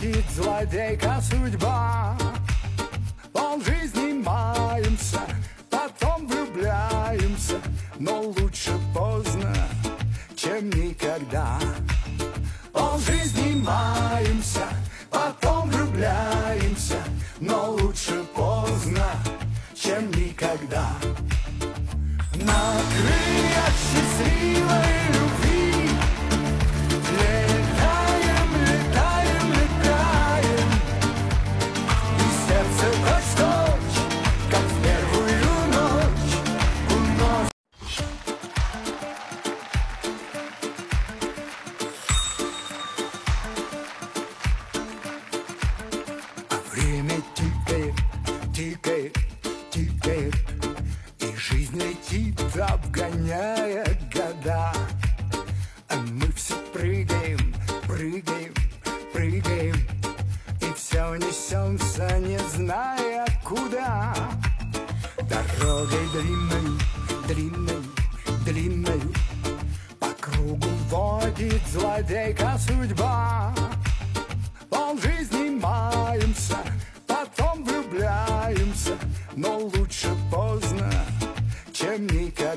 водит злодейка судьба. Пол жизни маемся, потом влюбляемся, но лучше поздно, чем никогда. Пол жизни маемся, потом влюбляемся, но лучше поздно, чем никогда. На крыльях счастливой тикает И жизнь летит, обгоняя года. А мы все прыгаем, прыгаем, прыгаем И все несемся, не зная куда. Дорогой длинной, длинной, длинной По кругу водит злодейка судьба но лучше поздно, чем никогда.